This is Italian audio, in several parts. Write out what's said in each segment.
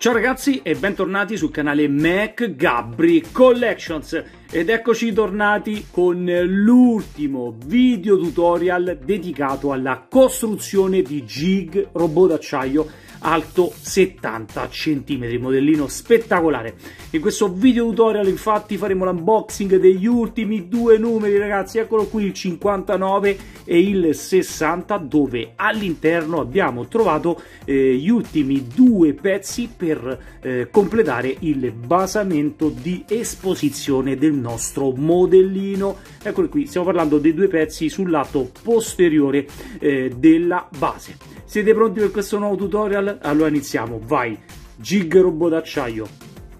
Ciao ragazzi e bentornati sul canale Mac Gabri Collections ed eccoci tornati con l'ultimo video tutorial dedicato alla costruzione di jig robot d'acciaio alto 70 cm, modellino spettacolare. In questo video tutorial infatti faremo l'unboxing degli ultimi due numeri ragazzi, eccolo qui il 59 e il 60 dove all'interno abbiamo trovato eh, gli ultimi due pezzi per eh, completare il basamento di esposizione del nostro modellino. Eccolo qui, stiamo parlando dei due pezzi sul lato posteriore eh, della base. Siete pronti per questo nuovo tutorial? Allora iniziamo, vai! Gig robot d'acciaio,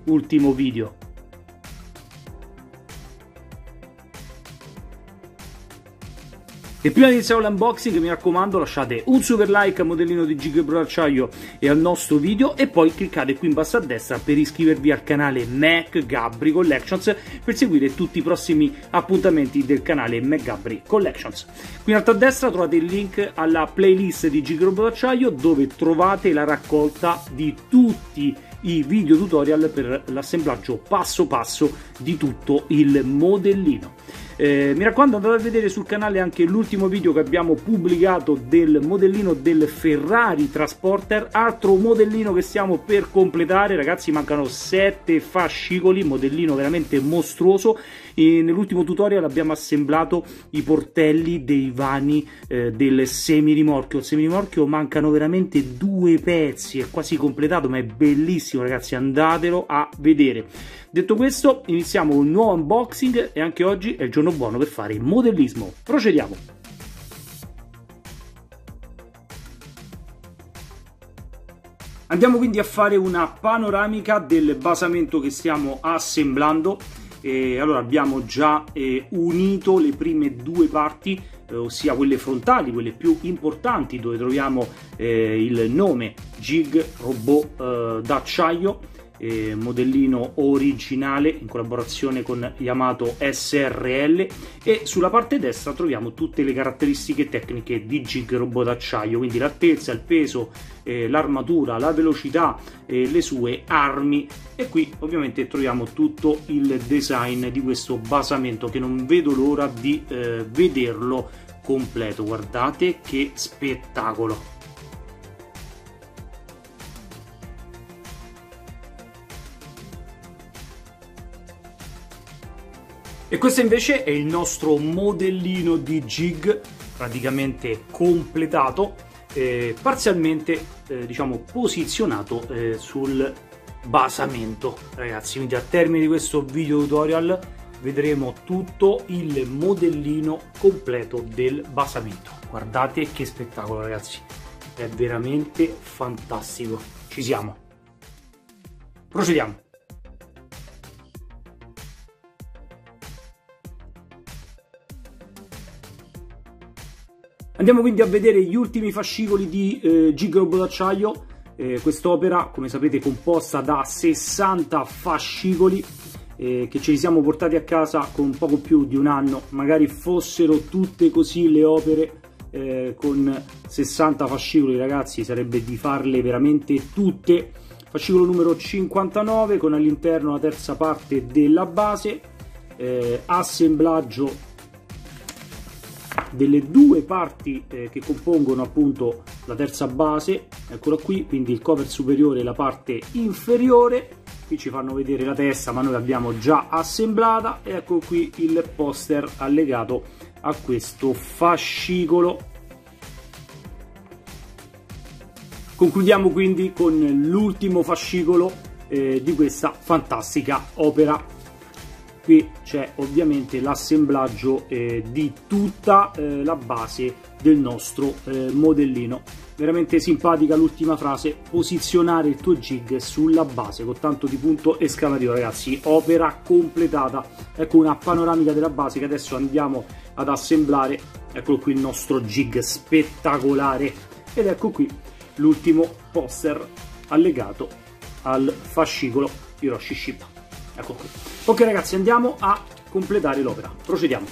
ultimo video. E prima di iniziare l'unboxing mi raccomando lasciate un super like al modellino di Gigabro d'acciaio e al nostro video e poi cliccate qui in basso a destra per iscrivervi al canale Mac Gabri Collections per seguire tutti i prossimi appuntamenti del canale Mac Gabri Collections. Qui in alto a destra trovate il link alla playlist di Gigabro d'acciaio dove trovate la raccolta di tutti i video tutorial per l'assemblaggio passo passo di tutto il modellino. Eh, mi raccomando andate a vedere sul canale anche l'ultimo video che abbiamo pubblicato del modellino del Ferrari Transporter, altro modellino che stiamo per completare, ragazzi mancano 7 fascicoli, modellino veramente mostruoso e nell'ultimo tutorial abbiamo assemblato i portelli dei vani eh, del semirimorchio, il semirimorchio mancano veramente due pezzi, è quasi completato ma è bellissimo ragazzi, andatelo a vedere. Detto questo, iniziamo un nuovo unboxing e anche oggi è il giorno buono per fare il modellismo. Procediamo! Andiamo quindi a fare una panoramica del basamento che stiamo assemblando. E allora abbiamo già eh, unito le prime due parti, eh, ossia quelle frontali, quelle più importanti, dove troviamo eh, il nome Jig Robot eh, d'acciaio eh, modellino originale in collaborazione con Yamato SRL e sulla parte destra troviamo tutte le caratteristiche tecniche di Jig robot d'acciaio quindi l'altezza, il peso, eh, l'armatura, la velocità, eh, le sue armi. E qui ovviamente troviamo tutto il design di questo basamento che non vedo l'ora di eh, vederlo completo. Guardate che spettacolo E questo invece è il nostro modellino di jig praticamente completato, eh, parzialmente eh, diciamo posizionato eh, sul basamento. Ragazzi quindi a termine di questo video tutorial vedremo tutto il modellino completo del basamento. Guardate che spettacolo ragazzi. È veramente fantastico. Ci siamo. Procediamo Andiamo quindi a vedere gli ultimi fascicoli di eh, Gigrobo d'acciaio. Eh, quest'opera, come sapete, è composta da 60 fascicoli eh, che ce li siamo portati a casa con poco più di un anno. Magari fossero tutte così le opere eh, con 60 fascicoli, ragazzi, sarebbe di farle veramente tutte. Fascicolo numero 59 con all'interno la terza parte della base, eh, assemblaggio delle due parti eh, che compongono appunto la terza base, eccola qui, quindi il cover superiore e la parte inferiore, qui ci fanno vedere la testa ma noi l'abbiamo già assemblata. E ecco qui il poster allegato a questo fascicolo. Concludiamo quindi con l'ultimo fascicolo eh, di questa fantastica opera qui c'è ovviamente l'assemblaggio eh, di tutta eh, la base del nostro eh, modellino. Veramente simpatica l'ultima frase posizionare il tuo jig sulla base con tanto di punto esclamativo. Ragazzi opera completata. Ecco una panoramica della base che adesso andiamo ad assemblare. Eccolo qui il nostro jig spettacolare. Ed ecco qui l'ultimo poster allegato al fascicolo Hiroshi Shiba ecco qui. Ok ragazzi andiamo a completare l'opera. Procediamo.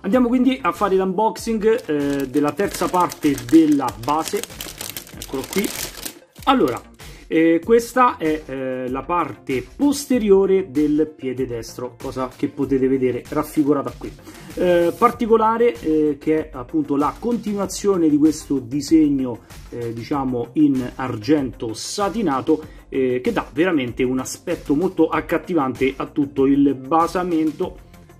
Andiamo quindi a fare l'unboxing eh, della terza parte della base, eccolo qui. Allora, eh, questa è eh, la parte posteriore del piede destro, cosa che potete vedere raffigurata qui. Eh, particolare eh, che è appunto la continuazione di questo disegno eh, diciamo in argento satinato eh, che dà veramente un aspetto molto accattivante a tutto il basamento.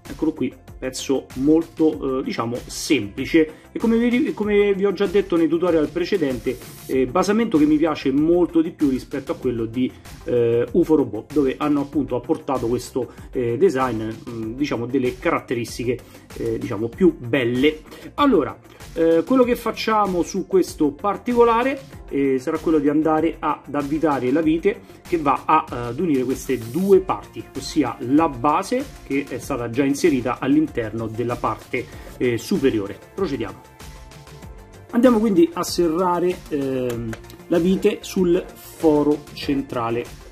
Eccolo qui pezzo molto eh, diciamo semplice. E come vi, come vi, ho già detto nei tutorial precedenti eh, basamento che mi piace molto di più rispetto a quello di eh, UFO Robot dove hanno appunto apportato questo eh, design mh, mm, diciamo delle caratteristiche eh, diciamo più belle. Allora eh, quello che facciamo su questo particolare sarà quello di andare ad avvitare la vite che va ad unire queste due parti ossia la base che è stata già inserita all'interno all'interno della parte eh, superiore. Procediamo. Andiamo quindi a serrare eh, la vite sul foro centrale.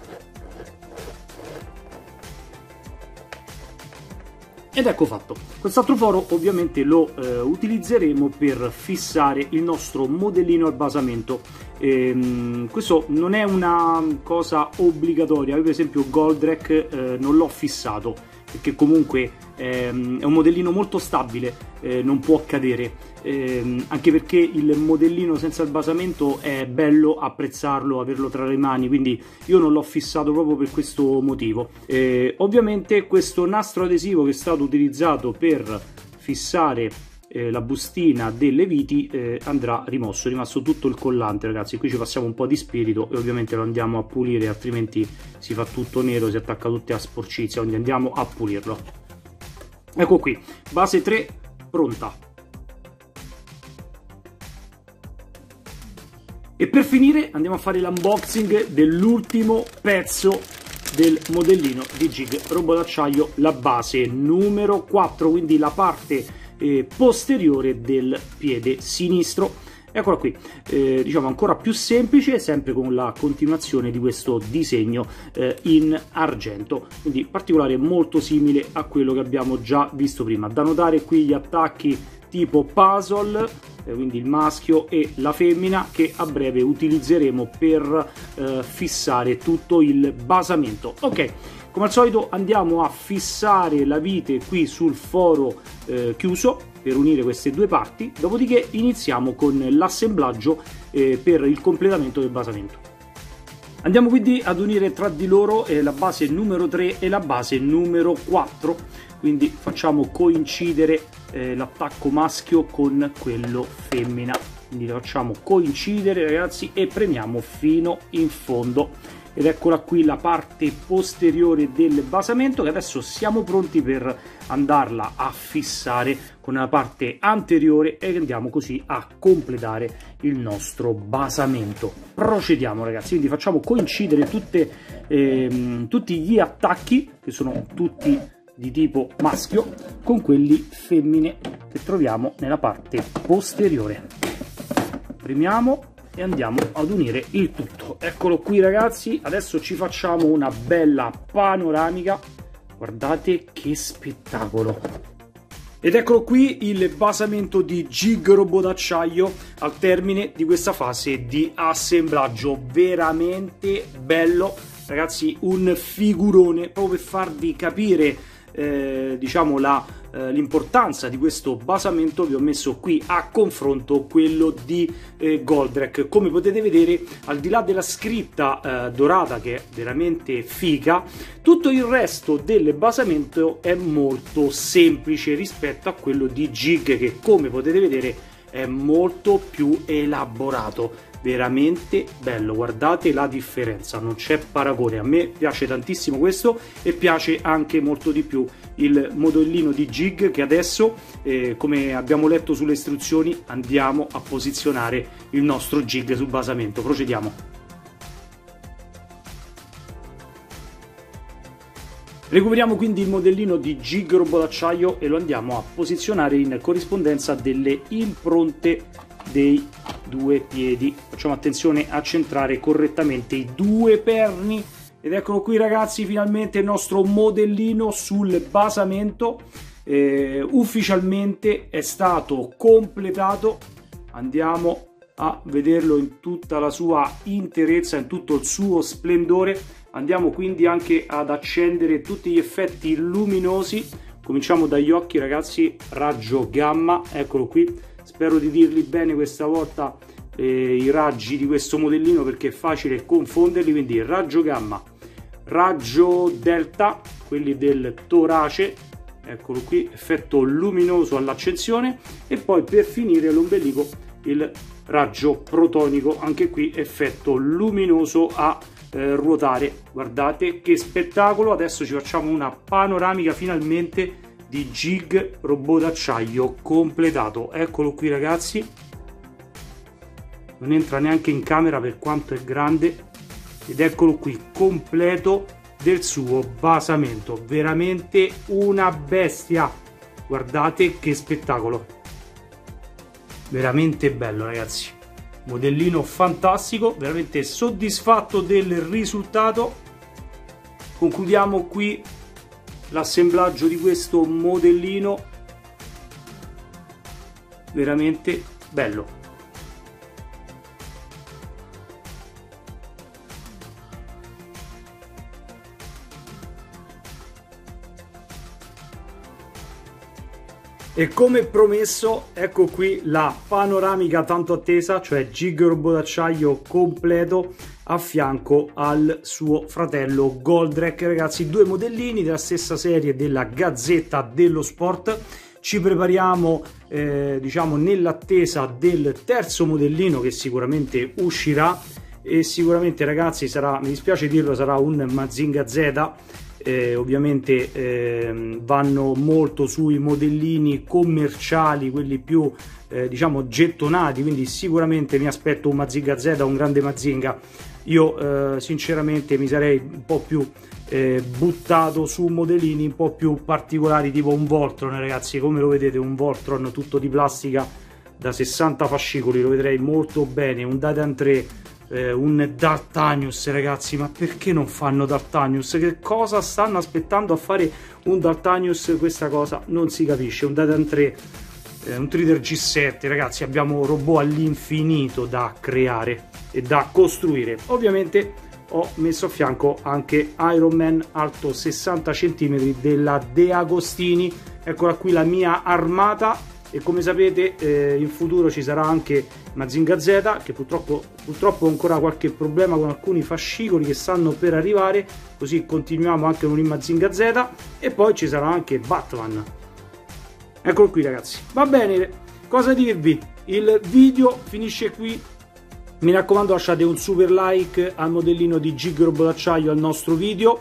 Ed ecco fatto. Quest'altro foro ovviamente lo eh, utilizzeremo per fissare il nostro modellino al basamento. Ehm, questo non è una cosa obbligatoria, io per esempio Goldrack eh, non l'ho fissato perché comunque ehm, è un modellino molto stabile, eh, non può cadere, ehm, anche perché il modellino senza il basamento è bello apprezzarlo, averlo tra le mani, quindi io non l'ho fissato proprio per questo motivo. Eh, ovviamente questo nastro adesivo che è stato utilizzato per fissare eh, la bustina delle viti eh, andrà rimosso, è rimasto tutto il collante ragazzi, qui ci passiamo un po' di spirito e ovviamente lo andiamo a pulire altrimenti si fa tutto nero, si attacca tutte a sporcizia, quindi andiamo a pulirlo. Ecco qui, base 3 pronta. E per finire andiamo a fare l'unboxing dell'ultimo pezzo del modellino di Jig Robot d'acciaio, la base numero 4, quindi la parte eh, posteriore del piede sinistro. Eccola qui, eh, diciamo ancora più semplice, sempre con la continuazione di questo disegno eh, in argento, quindi particolare molto simile a quello che abbiamo già visto prima. Da notare qui gli attacchi tipo puzzle, eh, quindi il maschio e la femmina, che a breve utilizzeremo per eh, fissare tutto il basamento. Ok, come al solito andiamo a fissare la vite qui sul foro eh, chiuso per unire queste due parti, dopodiché iniziamo con l'assemblaggio eh, per il completamento del basamento. Andiamo quindi ad unire tra di loro eh, la base numero 3 e la base numero 4, quindi facciamo coincidere eh, l'attacco maschio con quello femmina, quindi le facciamo coincidere ragazzi e premiamo fino in fondo ed eccola qui la parte posteriore del basamento che adesso siamo pronti per andarla a fissare con la parte anteriore e andiamo così a completare il nostro basamento. Procediamo ragazzi. Quindi facciamo coincidere tutte, ehm, tutti gli attacchi che sono tutti di tipo maschio con quelli femmine che troviamo nella parte posteriore. Premiamo e andiamo ad unire il tutto. Eccolo qui ragazzi. Adesso ci facciamo una bella panoramica. Guardate che spettacolo. Ed eccolo qui il basamento di Gig Robot d'acciaio al termine di questa fase di assemblaggio. Veramente bello. Ragazzi un figurone. Proprio per farvi capire eh, diciamo la eh, l'importanza di questo basamento vi ho messo qui a confronto quello di eh, Goldrack come potete vedere al di là della scritta eh, dorata che è veramente figa tutto il resto del basamento è molto semplice rispetto a quello di Jig che come potete vedere è molto più elaborato veramente bello. Guardate la differenza non c'è paragone. A me piace tantissimo questo e piace anche molto di più il modellino di jig che adesso eh, come abbiamo letto sulle istruzioni andiamo a posizionare il nostro jig sul basamento. Procediamo. Recuperiamo quindi il modellino di Jig Robot d'acciaio e lo andiamo a posizionare in corrispondenza delle impronte dei due piedi. Facciamo attenzione a centrare correttamente i due perni. Ed eccolo qui ragazzi finalmente il nostro modellino sul basamento. Eh, ufficialmente è stato completato. Andiamo a vederlo in tutta la sua interezza in tutto il suo splendore. Andiamo quindi anche ad accendere tutti gli effetti luminosi. Cominciamo dagli occhi ragazzi. Raggio gamma eccolo qui spero di dirli bene questa volta eh, i raggi di questo modellino perché è facile confonderli quindi raggio gamma raggio delta quelli del torace eccolo qui effetto luminoso all'accensione e poi per finire l'ombelico il raggio protonico anche qui effetto luminoso a eh, ruotare. Guardate che spettacolo adesso ci facciamo una panoramica finalmente di jig robot d'acciaio completato. Eccolo qui ragazzi. Non entra neanche in camera per quanto è grande. Ed eccolo qui completo del suo basamento. Veramente una bestia. Guardate che spettacolo. Veramente bello ragazzi. Modellino fantastico veramente soddisfatto del risultato. Concludiamo qui l'assemblaggio di questo modellino veramente bello. E come promesso, ecco qui la panoramica tanto attesa, cioè Gig Robot d'acciaio completo a fianco al suo fratello Goldrack. Ragazzi, due modellini della stessa serie della Gazzetta dello Sport. Ci prepariamo, eh, diciamo, nell'attesa del terzo modellino che sicuramente uscirà e sicuramente ragazzi sarà, mi dispiace dirlo, sarà un Mazinga Z eh, ovviamente eh, vanno molto sui modellini commerciali, quelli più eh, diciamo gettonati, quindi sicuramente mi aspetto un Mazinga Z, un grande Mazinga. Io eh, sinceramente mi sarei un po' più eh, buttato su modellini un po' più particolari, tipo un Voltron, ragazzi, come lo vedete, un Voltron tutto di plastica da 60 fascicoli, lo vedrei molto bene, un Titan 3 eh, un Dartanius ragazzi ma perché non fanno Dartanius che cosa stanno aspettando a fare un Dartanius questa cosa non si capisce. Un Titan 3 eh, un Trider G7 ragazzi abbiamo robot all'infinito da creare da costruire. Ovviamente ho messo a fianco anche Iron Man alto 60 cm della De Agostini. Eccola qui la mia armata e come sapete eh, in futuro ci sarà anche Mazinga Z che purtroppo, purtroppo ha ancora qualche problema con alcuni fascicoli che stanno per arrivare così continuiamo anche con il Mazinga Z. E poi ci sarà anche Batman. Eccolo qui ragazzi. Va bene cosa dirvi? Il video finisce qui mi raccomando lasciate un super like al modellino di Gig Robot d'acciaio al nostro video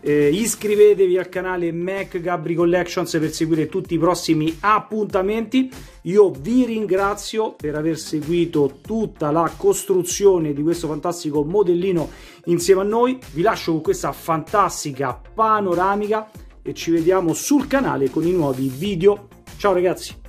eh, iscrivetevi al canale Mac Gabri Collections per seguire tutti i prossimi appuntamenti. Io vi ringrazio per aver seguito tutta la costruzione di questo fantastico modellino insieme a noi. Vi lascio con questa fantastica panoramica e ci vediamo sul canale con i nuovi video. Ciao ragazzi!